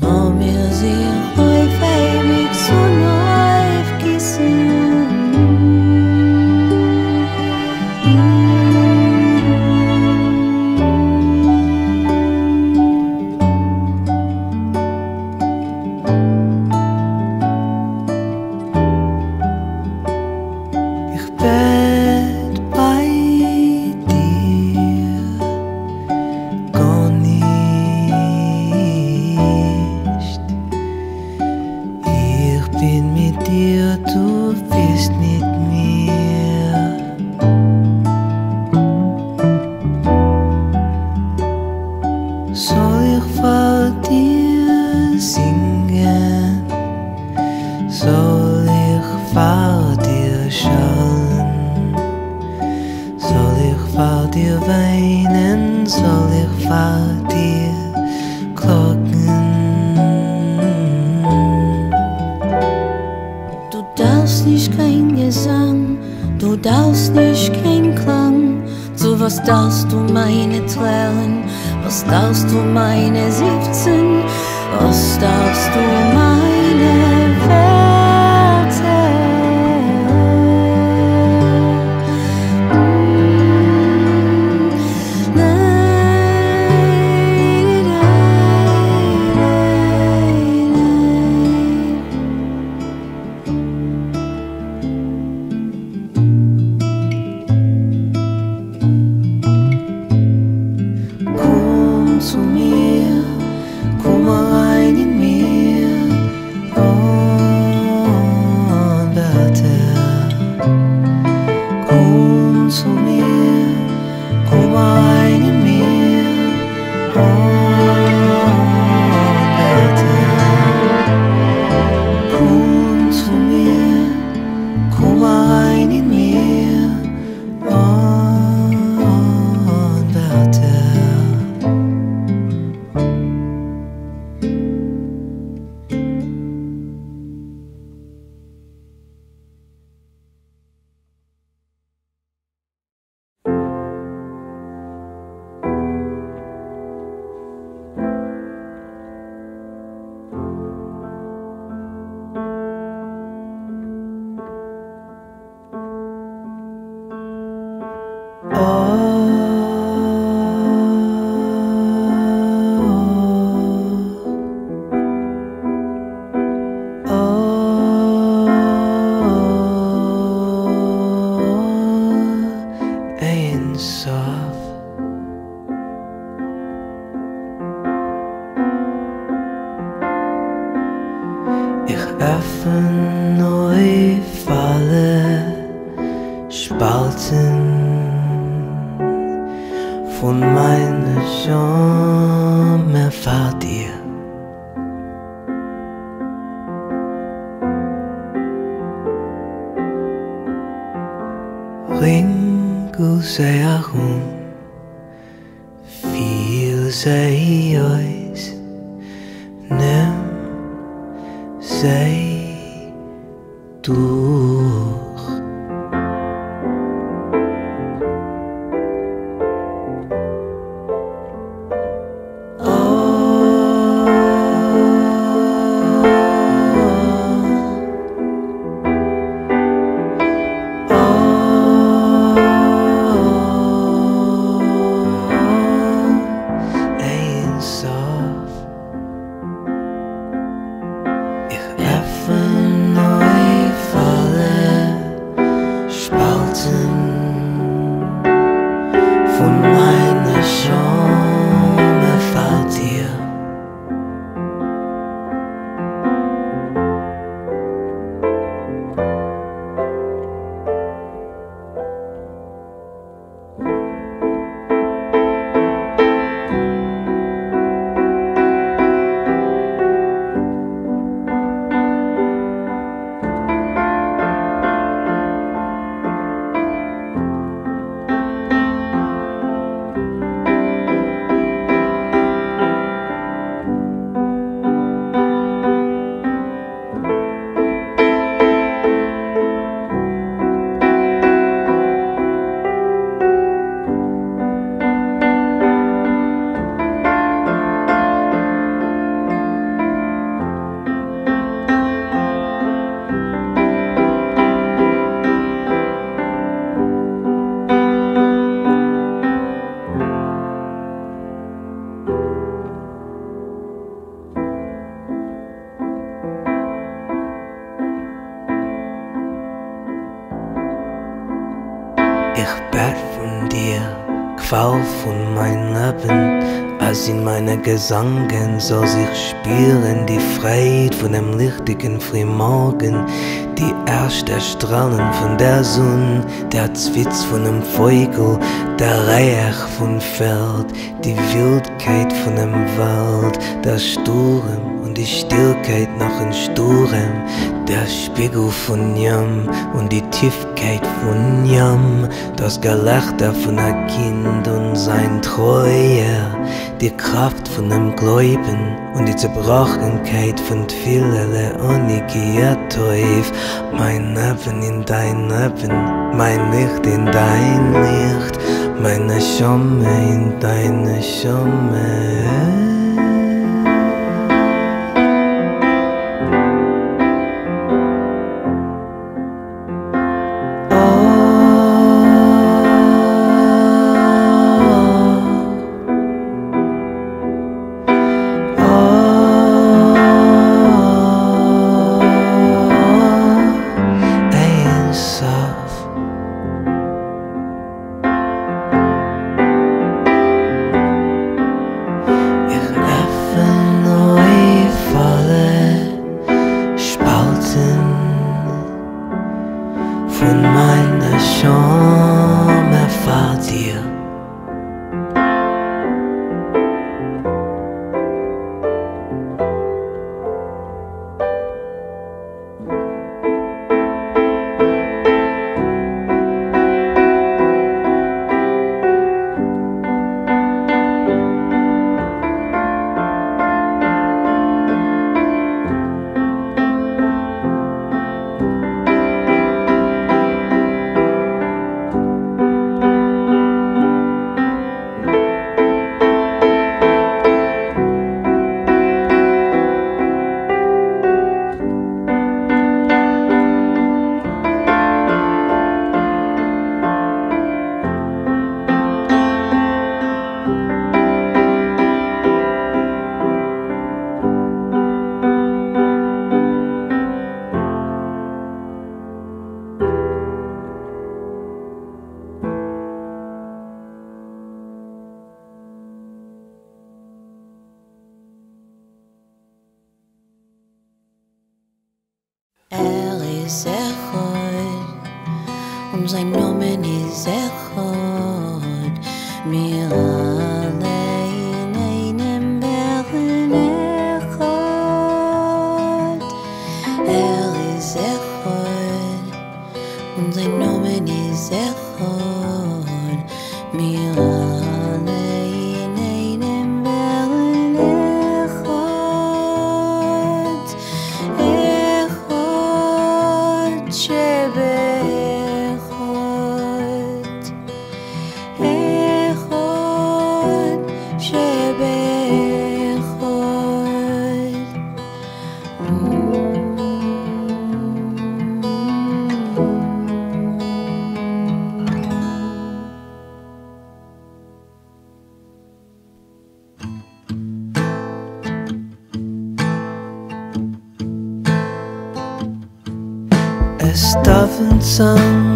moment still Gesangen soll sich spüren die Freude von dem lichtigen Frühmorgen, die erste Strahlen von der Sonne, der Zwitz von dem Vogel, der Reich von Feld, die Wildkeit von dem Wald, der Sturm und die Stillkeit nach ein Sturm, der Spiegel von Jam und die Tiefkeit von Jam, das Gelächter von einem Kind und sein Treue, die Kraft von dem Gläuben und die Zerbrochenkeit von Tfilele Onigia Teuf, mein Leben in dein Leben, mein Licht in dein Licht, meine Schamme in deine Schamme. lonesome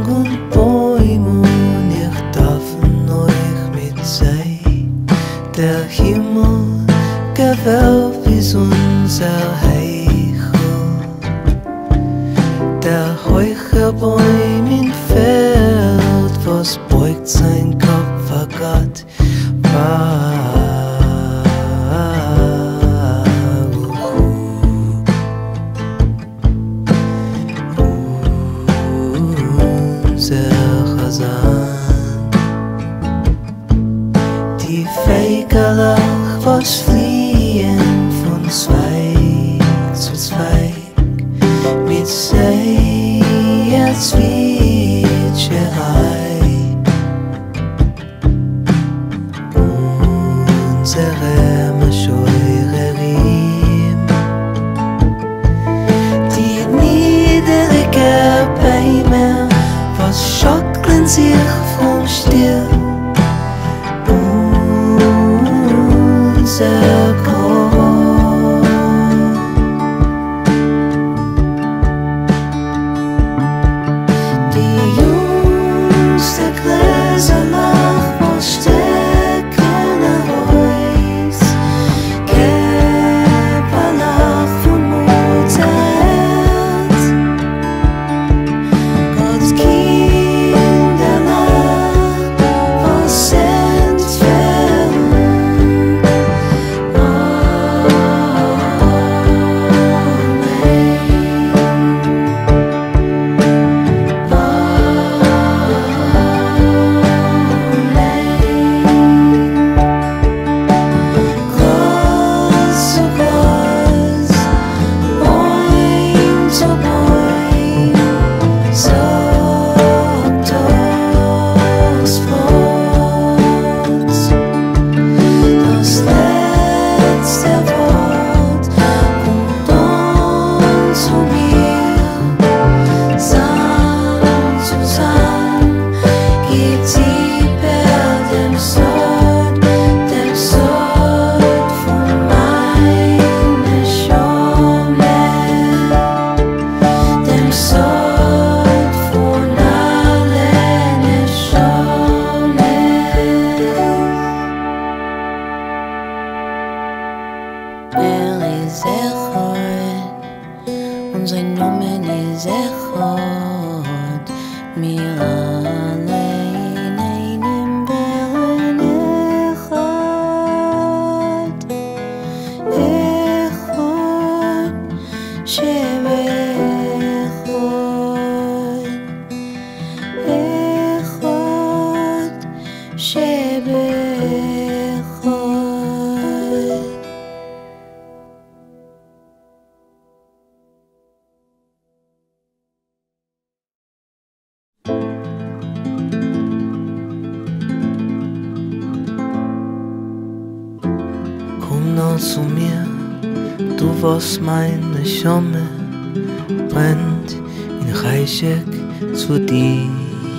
conceal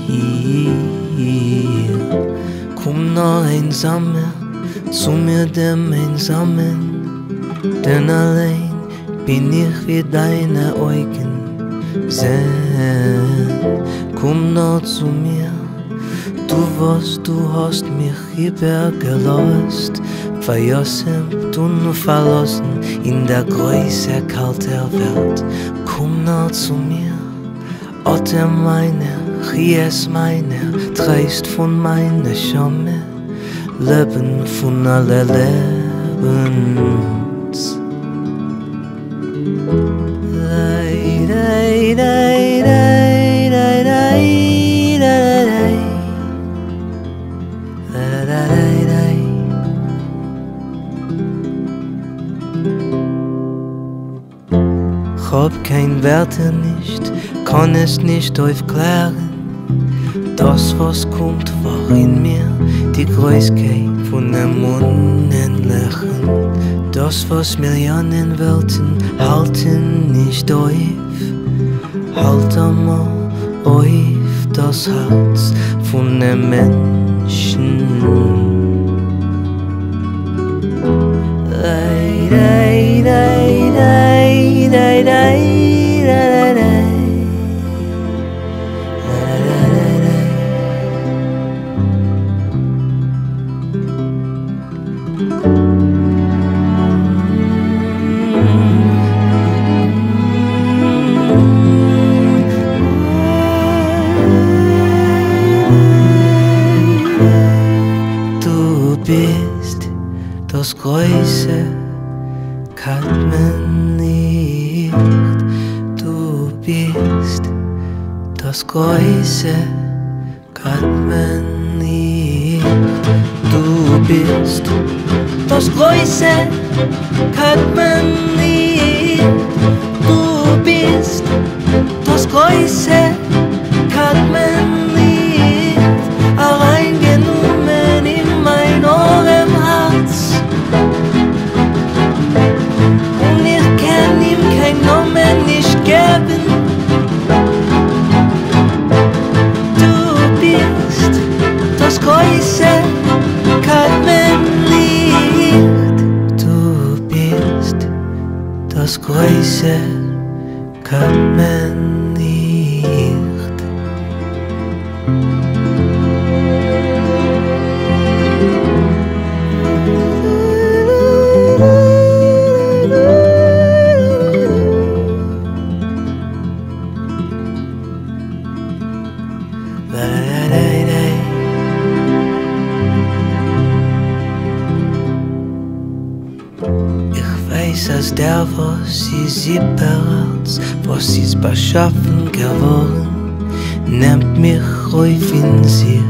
dir. Komm noch einsamer zu mir dem Einsamen, denn allein bin ich wie deine Augen sehen. Komm noch zu mir, du was du hast mich übergelost, verjossen und verlassen in der Größe kalter Welt. Komm nah zu mir, Otte meine, Ries meine, Treist von meiner Schamme, Leben von aller Lebens. Lei, lei, lei, lei, lei, lei. hab kein Werte nicht, kann es nicht aufklären. Das, was kommt, war in mir die Größkeit von dem Unendlichen. Das, was Millionen Welten halten nicht auf, halt einmal auf das Herz von dem Menschen. said, Come and ruhig in sich.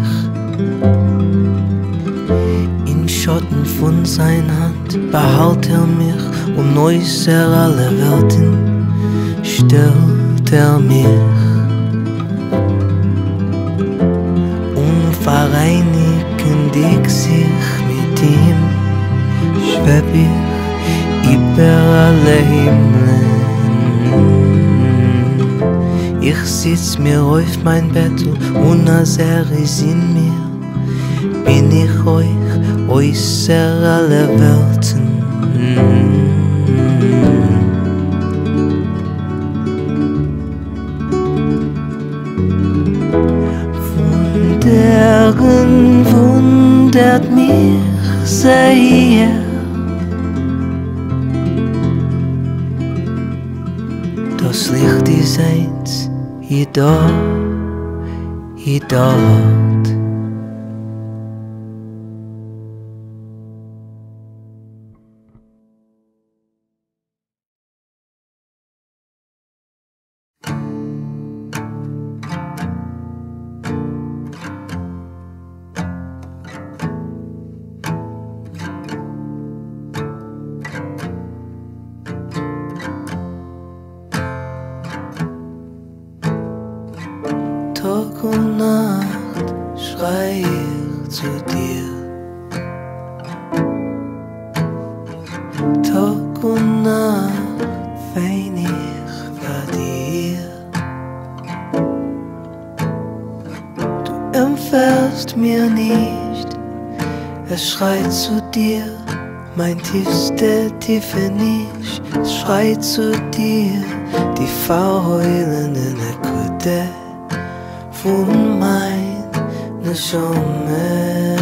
In Schatten von seiner Hand behält er mich und äußer alle Welten stellt er mich. Unvereinigend ich sich mit ihm, schweb ich über alle Himmeln. Ich sitz mir auf mein Bett und als er ist in mir, bin ich euch äußer alle Welten. Wundern wundert mich sehr. Das Licht ist idol, idol. Eins, hier da, hier dort. tiefe Nisch, es schreit zu dir, die verheulenden Kutte von meine Schumme.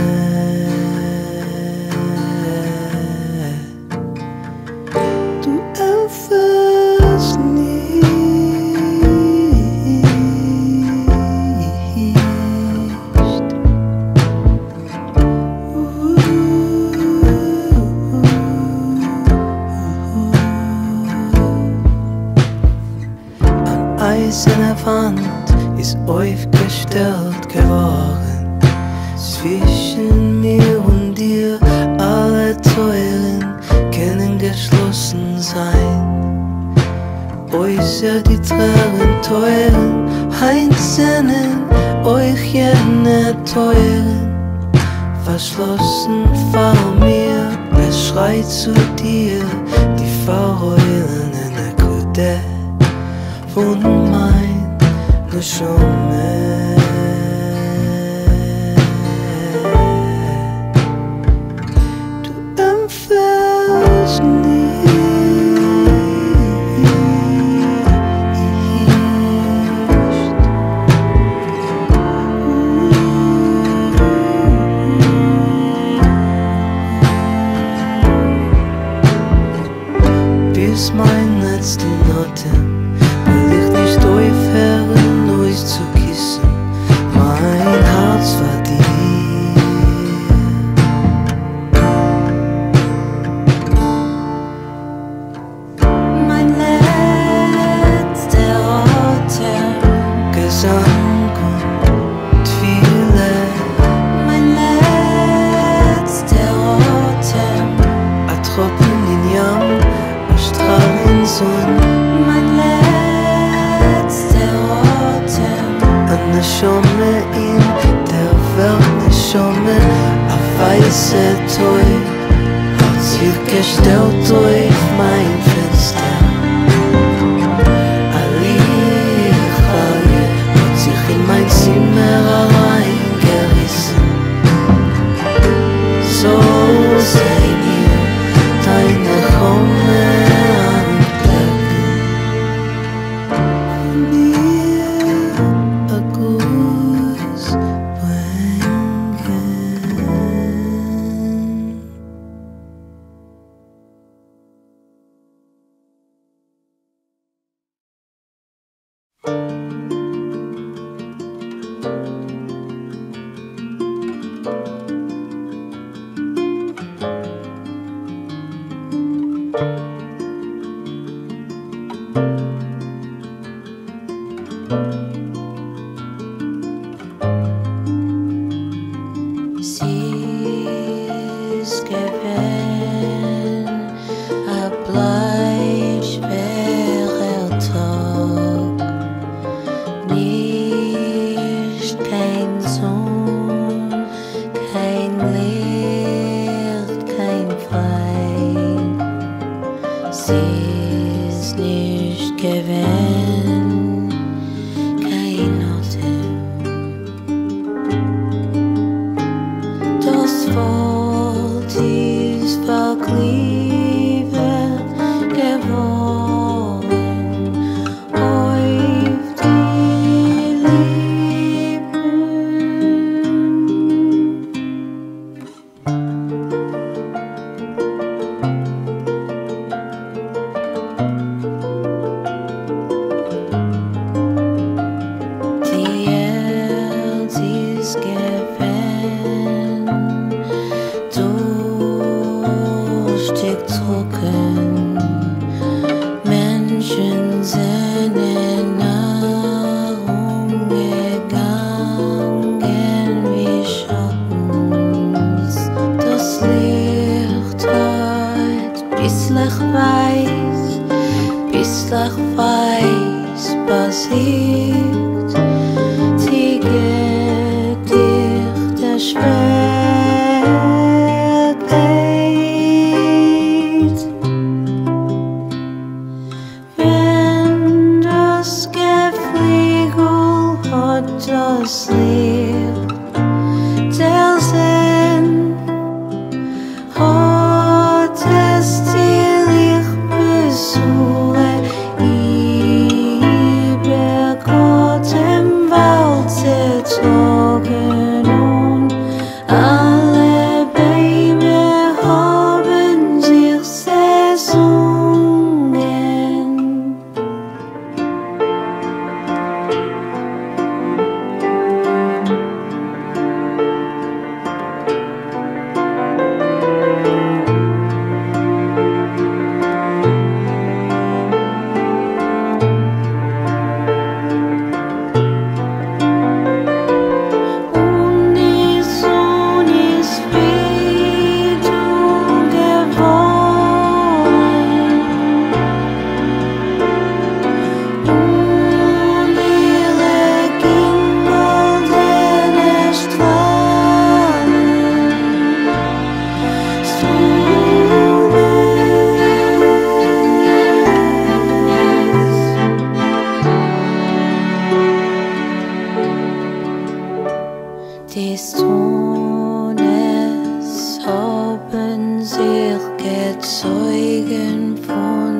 Zeugen von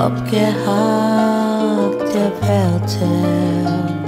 abgehackte Wörter in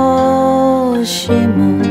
もしも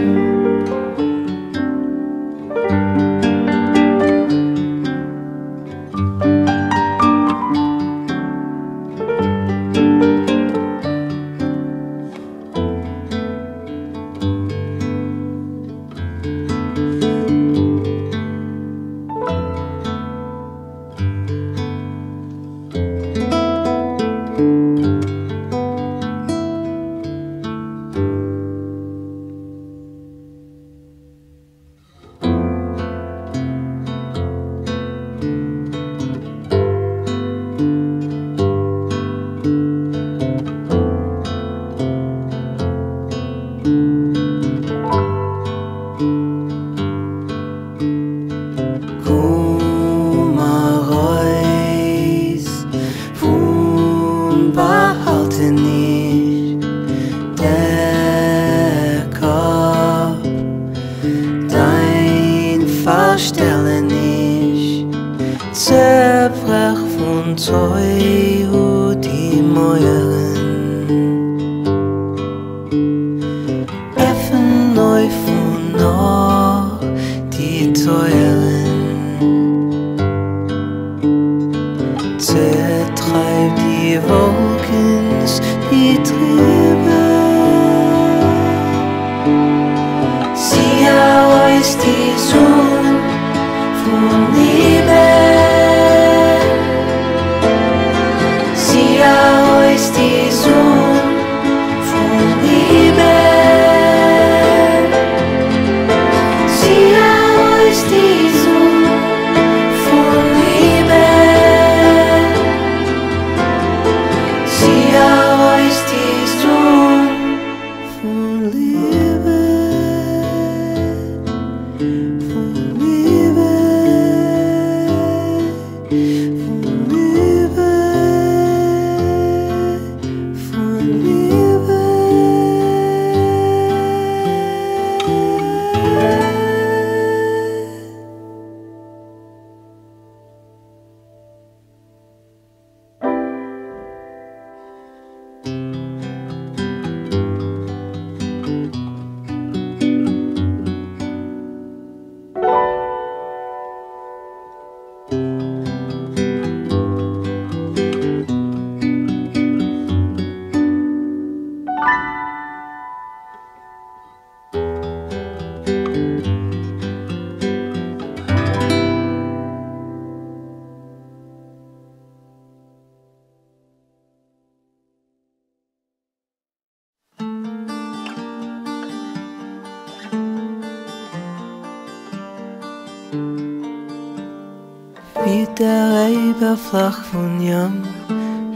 Schimmel. flach von Jam,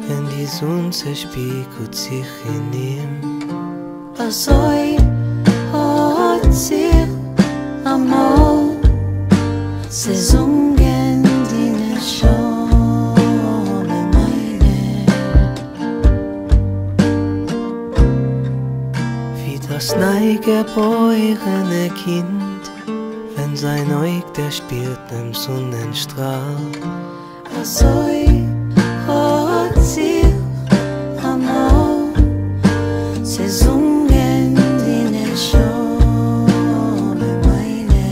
wenn die Sonne zerspiegelt sich in ihm. Azoi hat sich amor Saisongen dine schon meine Wie das neigeborene Kind, wenn sein Eug der spielt im Sonnenstrahl. Azoi hat sich amor Saisongen dine schon meine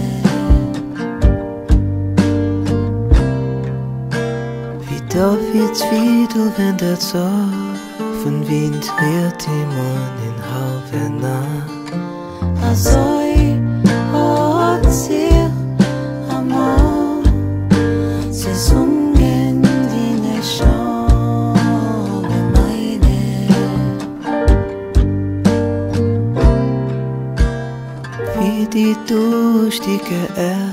Wie Davids Wiedel, wenn der Zorn Wind rührt die Mann in Havana. Azoi 月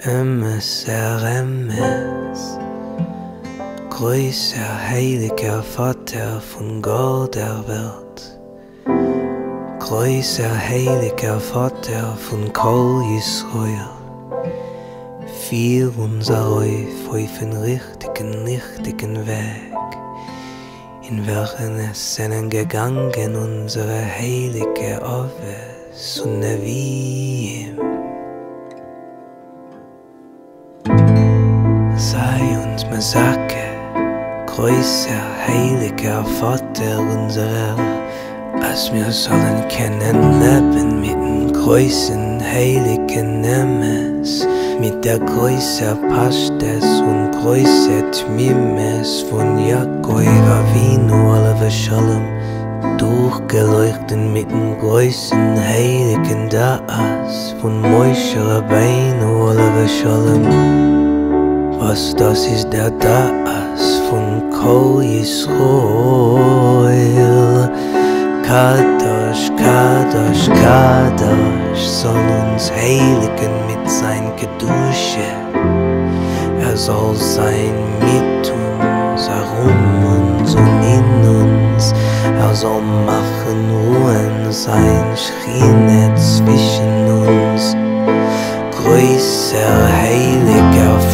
Emes, Eremes. Größer, heiliger Vater von Gott der Welt. Größer, heiliger Vater von Kol Israel. Führ unser auf auf den richtigen, richtigen Weg, in welchen es sind gegangen unsere heilige Ove. Sunavim. Uns Masake, größer, heiliger Vater unserer, als wir sollen kennen leben mit dem größten, heiligen Nemes, mit der Größe Pastes und Größe Tmimes von Jakob Ravinu Alava Shalom durchgeleuchtet mit dem größten heiligen Das von Moshe Rabbeinu Olav Shalom. Was das ist der Das von Kol Yisrael. Kadosh, Kadosh, Kadosh soll uns heiligen mit sein Kedusche. Er soll sein mit uns, herum uns und in uns. Er soll machen Ruhen sein, Schiene zwischen uns. Größer, heiliger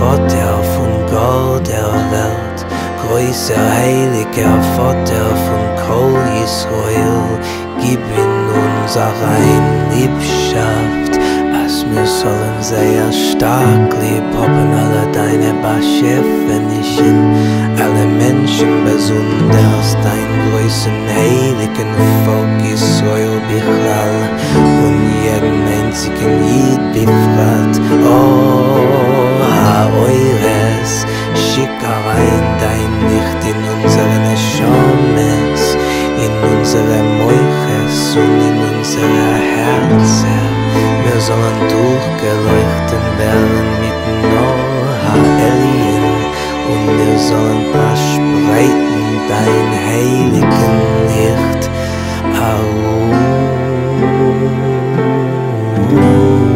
Vater von Gott der Welt, größer, heiliger Vater von Kol Israel, gib in unser rein Liebschaft, als wir sollen sehr stark lieb haben alle deine Beschäftigungen, alle Menschen besonders dein größten heiligen Volk Israel Bichlal und jeden einzigen Jid befrat Oh, ha oires, schick rein dein Licht in unsere Neshomes In unsere Moiches und in unsere Herze Wir sollen durchgeleuchten werden mit Noah Ha-Elien Und wir sollen verspreiten dein heiligen Licht. Ha-Elien do.